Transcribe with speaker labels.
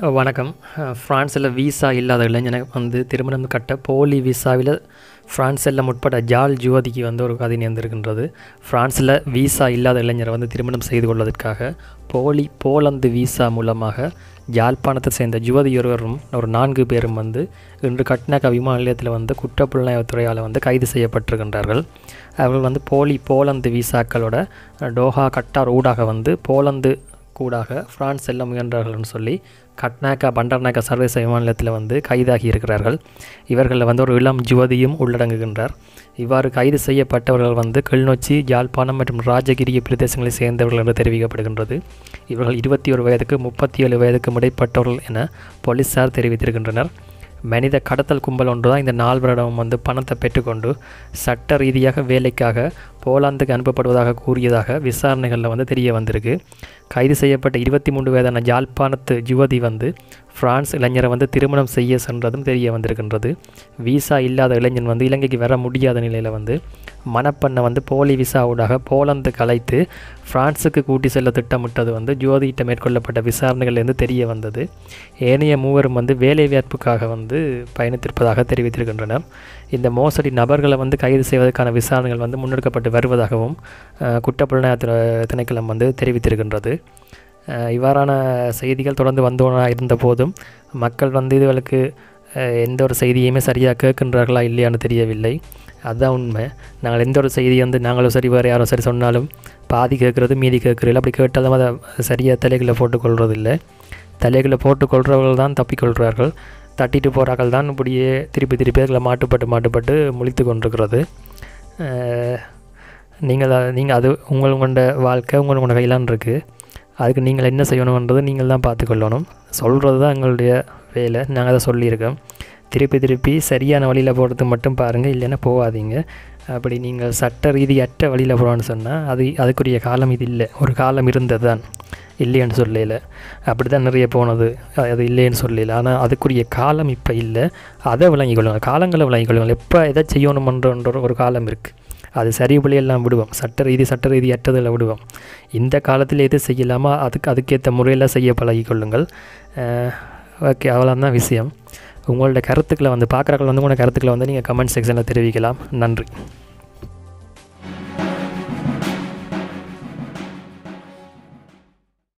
Speaker 1: வணக்கம். ஃப்ரான்ஸில் விசா இல்லாத இளைஞனை வந்து திருமணம் கட்ட போலி விசாவில் ஃப்ரான்ஸ் எல்லாம் முற்பட்ட ஜால் ஜுவதிக்கு வந்து ஒரு கதை நேர்ந்திருக்கின்றது ஃப்ரான்ஸில் விசா இல்லாத இளைஞரை வந்து திருமணம் செய்து கொள்வதற்காக போலி போலந்து விசா மூலமாக யாழ்ப்பாணத்தை சேர்ந்த ஜுவதி ஒருவரும் ஒரு நான்கு பேரும் வந்து இன்று கட்னாக்கா விமான நிலையத்தில் வந்து குற்றப்புலனாய்வுத்துறையால் வந்து கைது செய்யப்பட்டிருக்கின்றார்கள். அவர்கள் வந்து போலி போலந்து விசாக்களோட டோஹா கட்டார் ஊடாக வந்து போலந்து கூடாக ஃப்ரான்ஸ் செல்ல முயன்றார்கள்னு சொல்லி கட்னாக்கா பண்டர்நாக்கா சர்வதேச விமான நிலையத்தில் வந்து கைதாகி இருக்கிறார்கள். இவர்களில் வந்து ஒரு இளம் ஜுவதியும் உள்ளடங்குகின்றார். இவ்வாறு கைது செய்யப்பட்டவர்கள் வந்து கிளிநொச்சி யாழ்ப்பாணம் மற்றும் ராஜகிரிய பிரதேசங்களை சேர்ந்தவர்கள் என்று தெரிவிக்கப்படுகின்றது. இவர்கள் இருபத்தி ஒரு வயதுக்கு முப்பத்தி ஏழு வயதுக்கு இடைப்பட்டவர்கள் என போலீஸார் தெரிவித்திருக்கின்றனர். மனித கடத்தல் கும்பல் ஒன்று தான் இந்த நால்வரிடம் வந்து பணத்தை பெற்றுக்கொண்டு சட்ட ரீதியாக வேலைக்காக போலாந்துக்கு அனுப்பப்படுவதாக கூறியதாக விசாரணைகளில் வந்து தெரிய வந்திருக்கு. கைது செய்யப்பட்ட இருபத்தி மூன்று வயதான ஜாழ்ப்பாணத்து யுவதி வந்து பிரான்ஸ் இளைஞரை வந்து திருமணம் செய்ய சென்றதும் தெரிய வந்திருக்கின்றது. விசா இல்லாத இளைஞன் வந்து இலங்கைக்கு வர முடியாத நிலையில் வந்து மணப்பெண்ணை வந்து போலி விசாவுடாக போலந்து கலைத்து பிரான்ஸுக்கு கூட்டி செல்ல திட்டமிட்டது வந்து ஜோதியிட்ட மேற்கொள்ளப்பட்ட விசாரணைகள்லேருந்து தெரிய வந்தது. ஏனைய மூவரும் வந்து வேலைவாய்ப்புக்காக வந்து பயணித்திருப்பதாக தெரிவித்திருக்கின்றனர். இந்த மோசடி நபர்களை வந்து கைது செய்வதற்கான விசாரணைகள் வந்து முன்னெடுக்கப்பட்டு வருவதாகவும் குற்றப்புலனாய்வு திணைக்களம் வந்து தெரிவித்திருக்கின்றது. இவ்வாறான செய்திகள் தொடர்ந்து வந்தோனா இருந்த போதும் மக்கள் வந்து இதுகளுக்கு எந்த ஒரு செய்தியுமே சரியாக கேட்கின்றார்களா இல்லையான்னு தெரியவில்லை. அதுதான் உண்மை. நாங்கள் எந்த ஒரு செய்தி வந்து நாங்களும் சரி வேறு யாரும் சரி சொன்னாலும் பாதி கேட்குறது மீதி கேட்குறது. அப்படி கேட்டாலும் அதை சரியாக தலைகளை போட்டுக்கொள்வது இல்லை தலைகளை போட்டுக்கொள்கிறவர்கள் தான் தப்பிக்கொள்கிறார்கள் தட்டிட்டு போகிறார்கள் தான் இப்படியே திருப்பி திருப்பி அதில் மாட்டுப்பட்டு மாட்டுப்பட்டு முழித்து கொண்டிருக்கிறது. நீங்கள் நீங்கள் அது உங்கள் கொண்ட வாழ்க்கை உங்கள் கொண்ட கையிலான் இருக்குது அதுக்கு நீங்கள் என்ன செய்யணுன்றது நீங்கள் தான் பார்த்துக்கொள்ளணும். சொல்கிறது தான் எங்களுடைய வேலை. நாங்கள் அதை சொல்லியிருக்கோம். திருப்பி திருப்பி சரியான வழியில் போகிறது மட்டும் பாருங்கள் இல்லைன்னா போகாதீங்க. அப்படி நீங்கள் சட்ட ரீதியற்ற வழியில் போகிறோன்னு சொன்னால் அது அதுக்குரிய காலம் இது இல்லை. ஒரு காலம் இருந்தது தான். இல்லைன்னு சொல்லல. அப்படி தான் நிறைய போனது. அது இல்லைன்னு சொல்லல. ஆனால் அதுக்குரிய காலம் இப்போ இல்லை. அதை விளங்கிக் கொள்ளுங்கள். காலங்களை விளங்கிக் கொள்ளுங்கள். எப்போ எதை செய்யணுமன்ற ஒரு காலம் இருக்குது அது சரி எல்லாம் விடுவோம். சட்ட ரீதி சட்ட ரீதி அற்றதில் விடுவோம். இந்த காலத்தில் எது செய்யலாமா அதுக்கு அதுக்கேற்ற முறையில் செய்ய பழகிக்கொள்ளுங்கள் ஓகே அவ்வளோதான் விஷயம். உங்களோட கருத்துக்களை வந்து பார்க்குறக்கள் வந்து உங்களோட கருத்துக்களை வந்து நீங்கள் கமெண்ட் செக்ஷனில் தெரிவிக்கலாம். நன்றி.